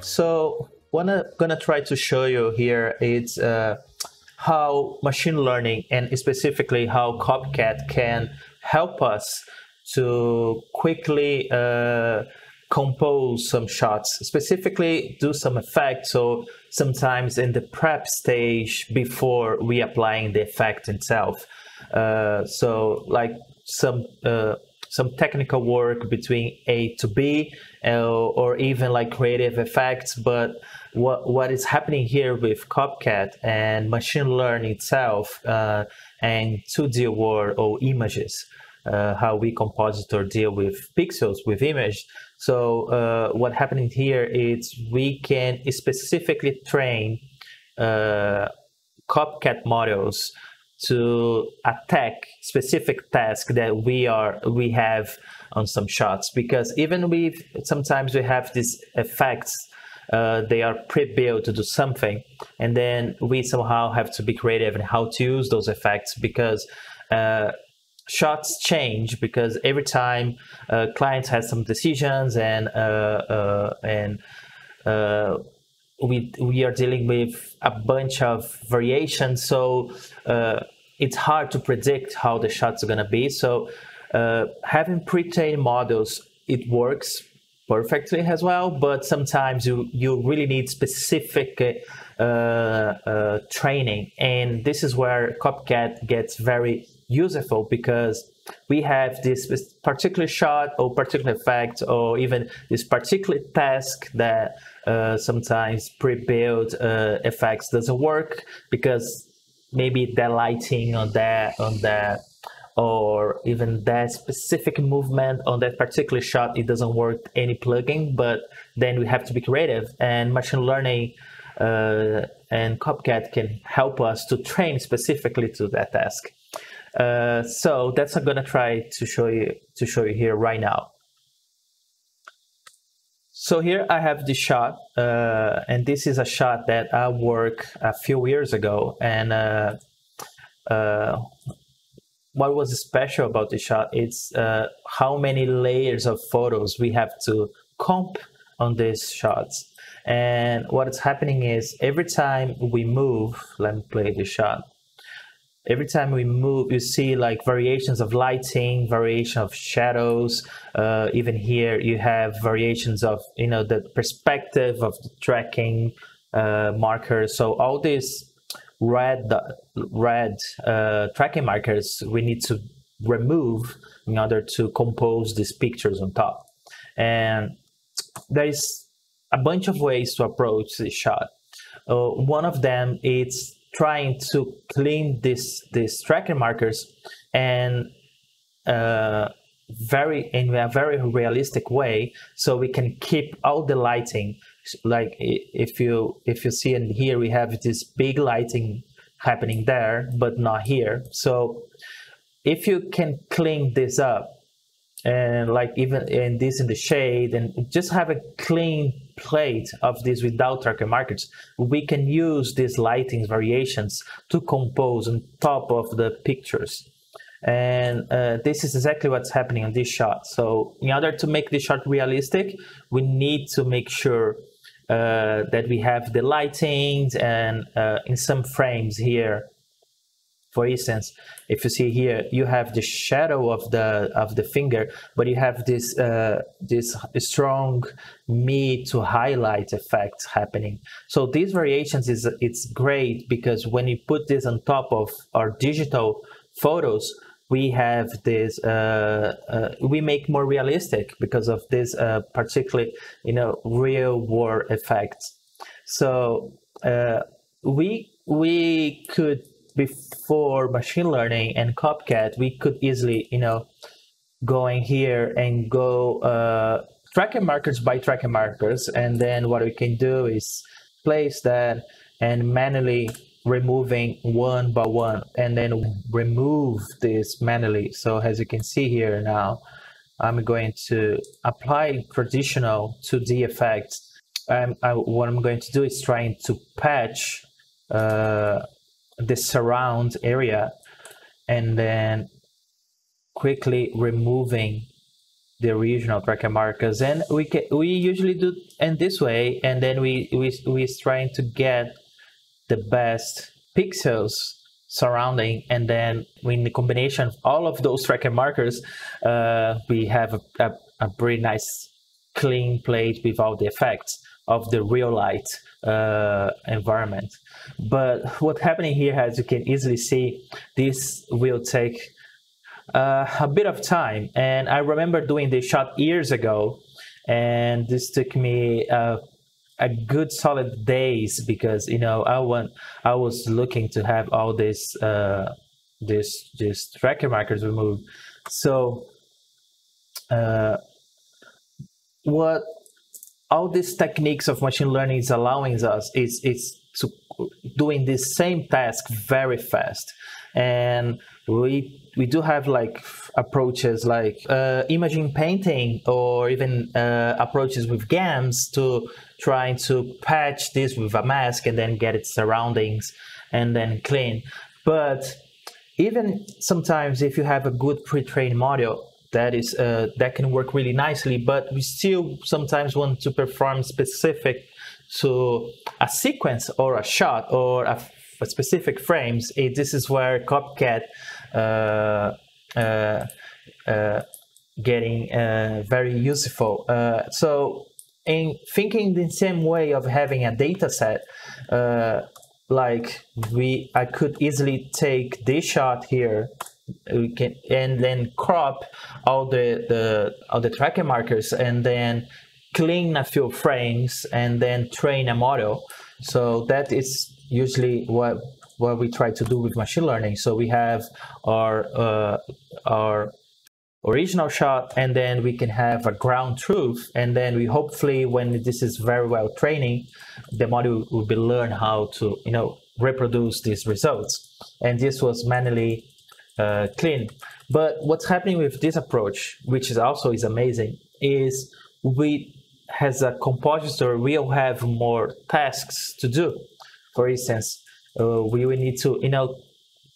So what I'm gonna try to show you here is uh, how machine learning and specifically how CopyCat can help us to quickly uh, compose some shots, specifically do some effects. So sometimes in the prep stage before we applying the effect itself. Uh, so like some uh, some technical work between A to B, uh, or even like creative effects. But what what is happening here with CopyCat and machine learning itself uh, and 2D world or images, uh, how we compositor deal with pixels with image. So uh, what happening here is we can specifically train uh, CopyCat models to attack specific tasks that we are we have on some shots. Because even we sometimes we have these effects uh, they are pre-built to do something and then we somehow have to be creative in how to use those effects because uh, shots change because every time uh, clients have some decisions and uh, uh, and uh, we we are dealing with a bunch of variations, so uh, it's hard to predict how the shots are gonna be. So uh, having pre-trained models, it works perfectly as well, but sometimes you you really need specific uh, uh, training, and this is where CopyCat gets very useful because we have this particular shot or particular effect or even this particular task that sometimes pre-built uh, effects doesn't work because maybe that lighting on that on that or even that specific movement on that particular shot it doesn't work any plugin but then we have to be creative and machine learning uh, and CopyCat can help us to train specifically to that task uh, so that's I'm gonna try to show you to show you here right now. So here I have the shot, uh, and this is a shot that I worked a few years ago. And uh, uh what was special about the shot? It's uh, how many layers of photos we have to comp on these shots. And what is happening is every time we move, let me play the shot every time we move, you see like variations of lighting, variation of shadows. Uh, even here, you have variations of you know the perspective of the tracking uh, markers. So all these red red uh, tracking markers we need to remove in order to compose these pictures on top. And there is a bunch of ways to approach this shot. Uh, one of them is trying to clean this these tracking markers and uh, very in a very realistic way so we can keep all the lighting. Like if you if you see in here we have this big lighting happening there but not here. So if you can clean this up and like even in this in the shade and just have a clean plate of this without tracking markers, we can use these lighting variations to compose on top of the pictures. And uh, this is exactly what's happening on this shot. So in order to make this shot realistic, we need to make sure uh, that we have the lightings and uh, in some frames here for instance, if you see here, you have the shadow of the of the finger, but you have this uh, this strong me to highlight effect happening. So these variations is it's great because when you put this on top of our digital photos, we have this uh, uh, we make more realistic because of this uh, particularly you know real world effects. So uh, we we could before machine learning and CopyCat, we could easily, you know, go in here and go uh, tracking markers by tracking markers. And then what we can do is place that and manually removing one by one and then remove this manually. So as you can see here now, I'm going to apply traditional 2D effects. Um, I, what I'm going to do is trying to patch uh, the surround area and then quickly removing the original tracker markers and we can, we usually do in this way and then we we we're trying to get the best pixels surrounding and then in the combination of all of those tracker markers uh, we have a, a, a pretty nice clean plate with all the effects of the real light uh, environment. But what's happening here, as you can easily see, this will take uh, a bit of time. And I remember doing this shot years ago, and this took me uh, a good solid days because you know I want I was looking to have all this uh, this this tracker markers removed. So uh, what all these techniques of machine learning is allowing us is is to doing this same task very fast and we we do have like approaches like uh, imaging painting or even uh, approaches with GANs to trying to patch this with a mask and then get its surroundings and then clean. But even sometimes if you have a good pre-trained model, that is uh, that can work really nicely, but we still sometimes want to perform specific to a sequence or a shot or a for specific frames, it, this is where Copycat uh, uh, uh, getting uh, very useful. Uh, so in thinking the same way of having a data set, uh, like we, I could easily take this shot here we can and then crop all the the all the tracker markers and then clean a few frames and then train a model so that is usually what what we try to do with machine learning. So we have our uh, our original shot and then we can have a ground truth and then we hopefully when this is very well training the model will be learn how to you know reproduce these results and this was manually uh, clean but what's happening with this approach which is also is amazing is we as a compositor we'll have more tasks to do for instance, uh, we will need to, you know,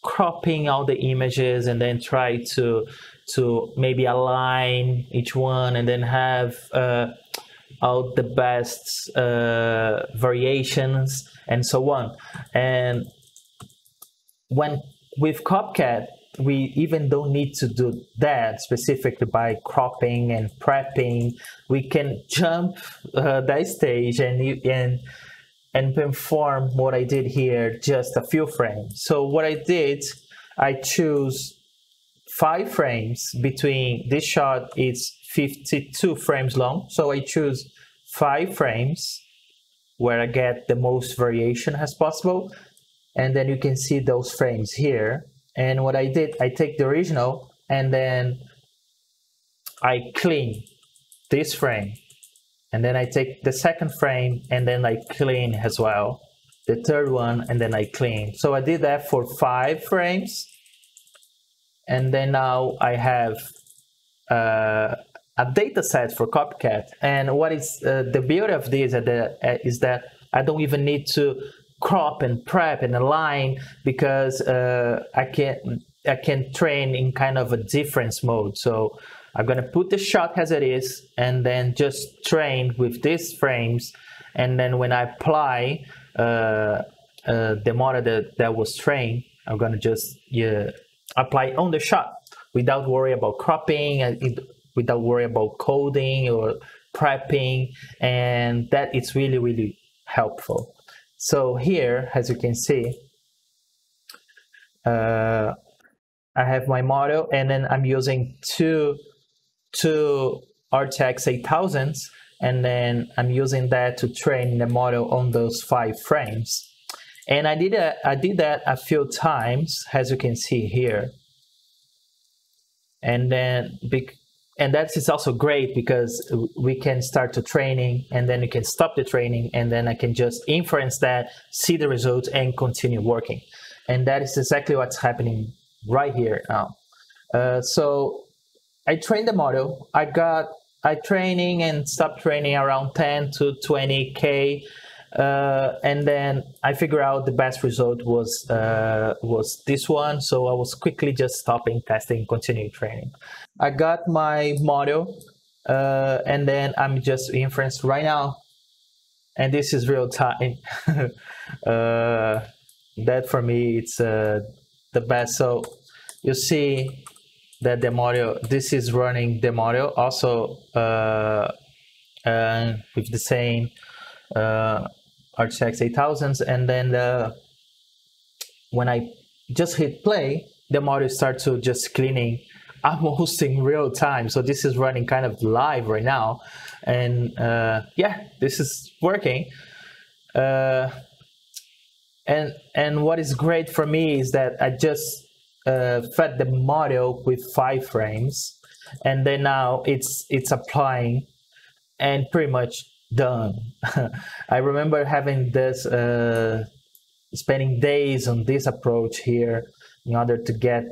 cropping all the images and then try to to maybe align each one and then have uh, all the best uh, variations and so on. And when with Copycat, we even don't need to do that specifically by cropping and prepping. We can jump uh, that stage and and and perform what I did here just a few frames. So what I did, I choose five frames between this shot is 52 frames long. So I choose five frames where I get the most variation as possible. And then you can see those frames here. And what I did, I take the original and then I clean this frame and then I take the second frame and then I clean as well. The third one and then I clean. So I did that for five frames. And then now I have uh, a data set for Copycat. And what is uh, the beauty of this is that I don't even need to crop and prep and align because uh, I can I can train in kind of a difference mode. So I'm gonna put the shot as it is and then just train with these frames. And then when I apply uh, uh, the model that, that was trained, I'm gonna just yeah, apply on the shot without worry about cropping, uh, without worry about coding or prepping. And that is really, really helpful. So here, as you can see, uh, I have my model and then I'm using two to RTX 8000s, and then I'm using that to train the model on those five frames. And I did, a, I did that a few times, as you can see here. And then, and that is also great because we can start the training and then you can stop the training and then I can just inference that, see the results and continue working. And that is exactly what's happening right here now. Uh, so I trained the model. I got I training and stopped training around 10 to 20k, uh, and then I figured out the best result was uh, was this one. So I was quickly just stopping testing, continuing training. I got my model uh, and then I'm just inference right now, and this is real time. uh, that for me it's uh, the best. So you see that the model, this is running the model also uh, with the same uh, RTX 8000s, and then the, when I just hit play, the model starts to just cleaning almost in real time. So this is running kind of live right now. And uh, yeah, this is working. Uh, and and what is great for me is that I just uh, fed the model with five frames, and then now it's it's applying, and pretty much done. I remember having this, uh, spending days on this approach here in order to get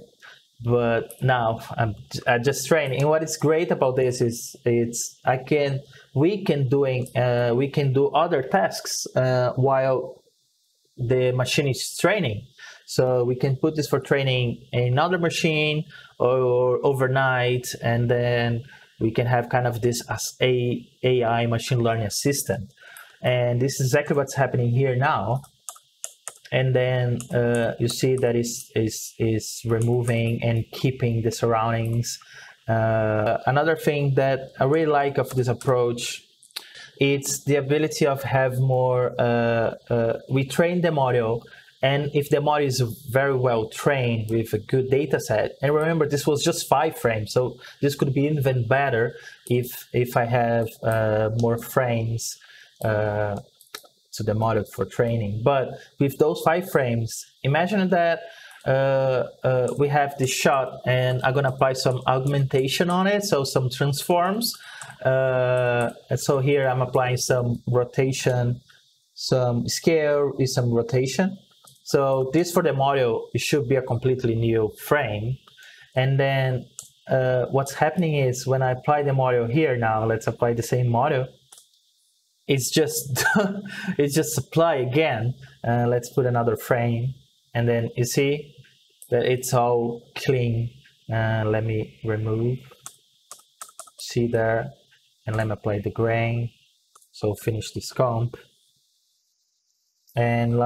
but now I'm I just training. And what is great about this is it's I can we can doing uh, we can do other tasks uh, while the machine is training. So we can put this for training in another machine or overnight, and then we can have kind of this as a AI machine learning assistant. And this is exactly what's happening here now and then uh, you see that is is is removing and keeping the surroundings. Uh, another thing that I really like of this approach, it's the ability of have more. Uh, uh we train the model, and if the model is very well trained with a good data set, and remember this was just five frames, so this could be even better if if I have uh, more frames. Uh, to the model for training. But with those five frames, imagine that uh, uh, we have this shot and I'm gonna apply some augmentation on it, so some transforms. Uh, so here I'm applying some rotation, some scale is some rotation. So this for the model, it should be a completely new frame. And then uh, what's happening is when I apply the model here now, let's apply the same model it's just it's just supply again. Uh, let's put another frame. And then you see that it's all clean. Uh, let me remove see there and let me apply the grain. So finish this comp. And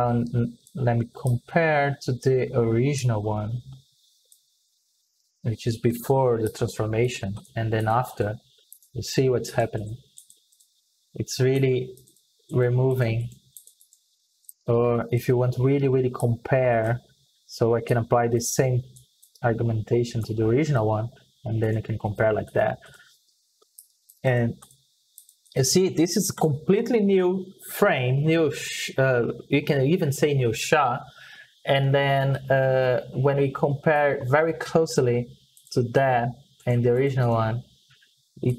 let me compare to the original one which is before the transformation and then after you see what's happening. It's really removing or if you want really really compare so I can apply the same augmentation to the original one and then you can compare like that. And you see this is completely new frame new uh, you can even say new shot and then uh, when we compare very closely to that and the original one it,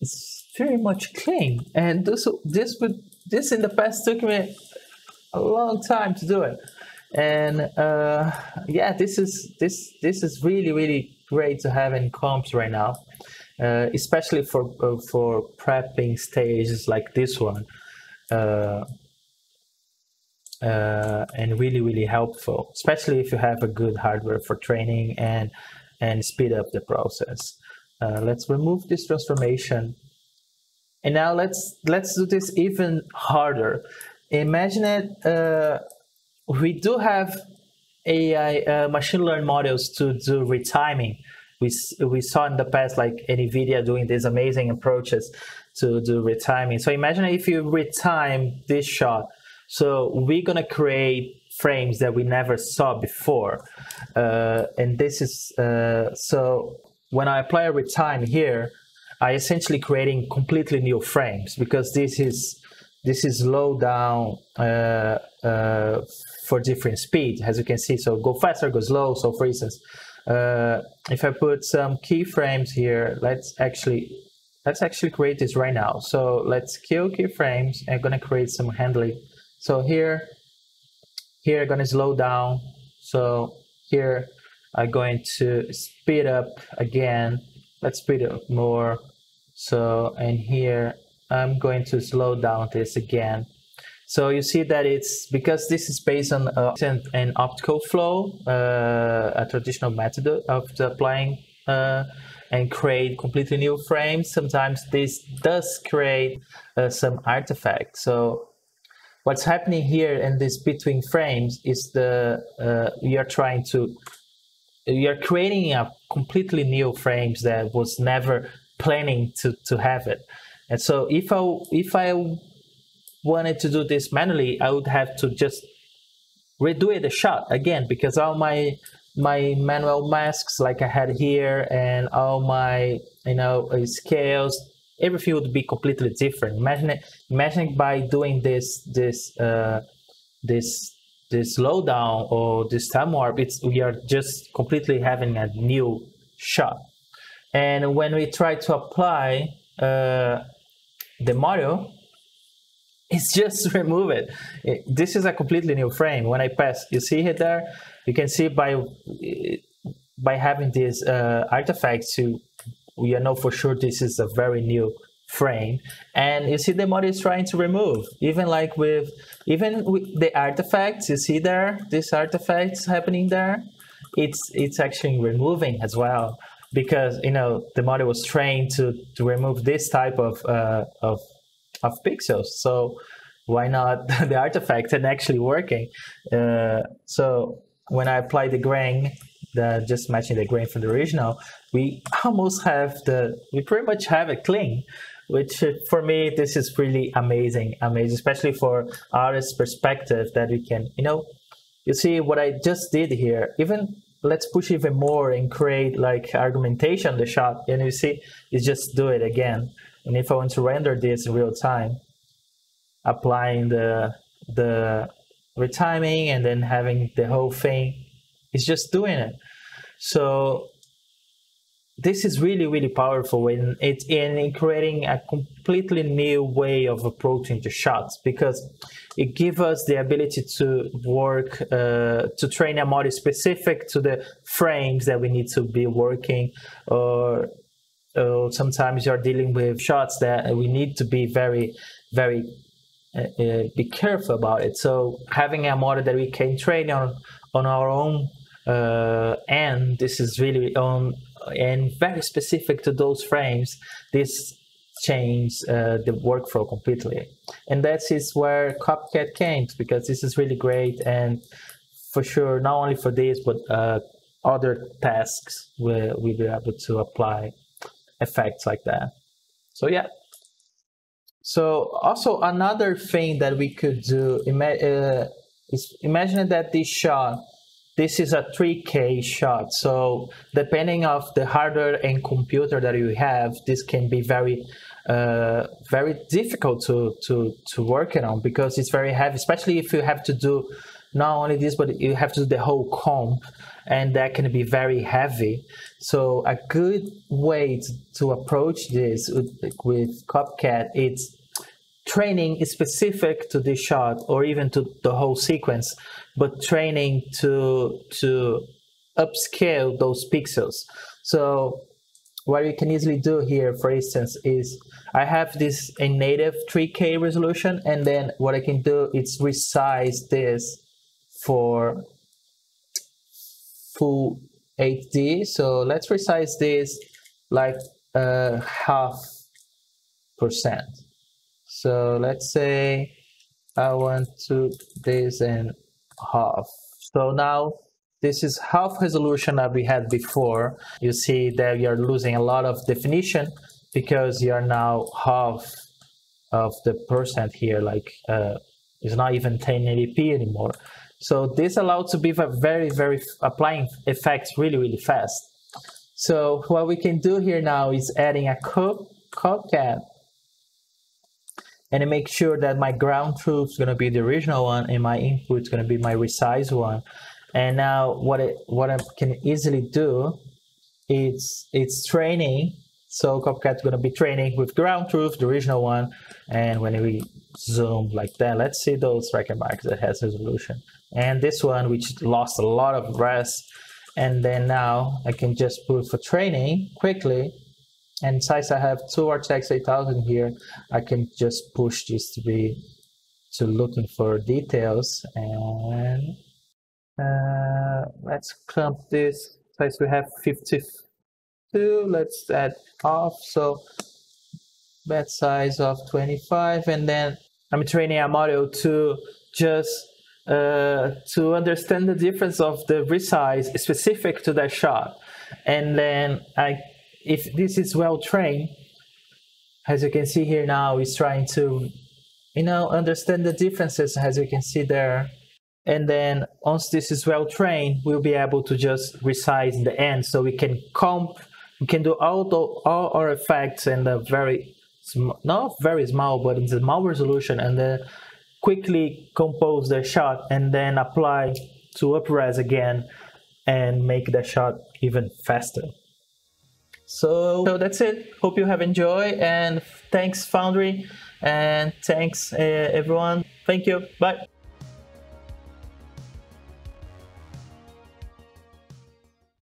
it's very much clean. And this this would this in the past took me a long time to do it. And uh, yeah, this is this this is really really great to have in comps right now, uh, especially for uh, for prepping stages like this one. Uh, uh, and really really helpful especially if you have a good hardware for training and and speed up the process let's remove this transformation and now let's let's do this even harder. Imagine it. We do have AI uh, machine learning models to do retiming. We we saw in the past like NVIDIA doing these amazing approaches to do retiming. So imagine if you retime this shot. So we're gonna create frames that we never saw before, uh, and this is uh, so when I apply a retime here I essentially creating completely new frames because this is this is low down uh, uh, for different speeds, as you can see. So go faster, go slow. So for instance, uh, if I put some keyframes here, let's actually let's actually create this right now. So let's kill keyframes. I'm gonna create some handling. So here, here I'm gonna slow down. So here I'm going to speed up again let's speed up more. So, and here I'm going to slow down this again. So you see that it's because this is based on uh, an optical flow, uh, a traditional method of applying uh, and create completely new frames. Sometimes this does create uh, some artifacts. So what's happening here in this between frames is the uh, we are trying to we are creating a completely new frames that was never planning to to have it. And so if I if I wanted to do this manually, I would have to just redo it a shot again because all my my manual masks like I had here and all my you know uh, scales everything would be completely different. Imagine imagine by doing this this uh, this this slowdown or this time warp it's we are just completely having a new shot. And when we try to apply uh, the model it's just remove it. it. This is a completely new frame. When I pass, you see it there? You can see by by having these uh, artifacts, you, we know for sure this is a very new frame. And you see the model is trying to remove. Even like with, even with the artifacts, you see there, these artifacts happening there? It's, it's actually removing as well because, you know, the model was trained to, to remove this type of, uh, of of pixels. So why not the artifact and actually working? Uh, so when I apply the grain, the, just matching the grain from the original, we almost have the, we pretty much have it clean, which uh, for me, this is really amazing, amazing, especially for artist perspective that we can, you know, you see what I just did here, even let's push even more and create like augmentation the shot and you see, it's just do it again. And if I want to render this in real time, applying the the retiming and then having the whole thing, it's just doing it. So this is really really powerful in it in creating a completely new way of approaching the shots because it gives us the ability to work uh, to train a model specific to the frames that we need to be working or so sometimes you're dealing with shots that we need to be very, very uh, uh, be careful about it. So having a model that we can train on on our own uh, and this is really on and very specific to those frames. This change uh, the workflow completely, and that is where CopyCat came because this is really great and for sure not only for this but uh, other tasks we we'll be able to apply effects like that. So yeah. So also another thing that we could do uh, is imagine that this shot, this is a 3K shot. So depending of the hardware and computer that you have, this can be very uh, very difficult to to to work it on because it's very heavy, especially if you have to do not only this, but you have to do the whole comp and that can be very heavy. So a good way to, approach this with, with CopyCat is training specific to this shot or even to the whole sequence, but training to to upscale those pixels. So what you can easily do here, for instance, is I have this a native 3K resolution, and then what I can do is resize this for full HD. So let's resize this like uh, half percent. So let's say I want to this in half. So now this is half resolution that we had before. You see that you're losing a lot of definition because you're now half of the percent here, like uh, it's not even 1080p anymore. So this allows to be very, very applying effects really, really fast. So what we can do here now is adding a cop CopyCat and make sure that my ground truth is going to be the original one and my input is going to be my resize one. And now what it, what I can easily do is it's training. So CopyCat is going to be training with ground truth, the original one. And when we zoom like that, let's see those record marks that has resolution and this one which lost a lot of rest. And then now I can just put for training quickly. And since I have two RTX 8000 here I can just push this to be to looking for details. And uh, let's clump this. Since we have 50 two let's add off. So bed size of 25 and then I'm training a model to just uh, to understand the difference of the resize specific to that shot. And then I if this is well trained as you can see here now it's trying to you know understand the differences as you can see there. And then once this is well trained we'll be able to just resize the end. So we can comp we can do all the all our effects in the very not very small but in the small resolution. And then quickly compose the shot and then apply to upres again and make the shot even faster. So, so that's it. Hope you have enjoyed and thanks foundry and thanks uh, everyone. Thank you. Bye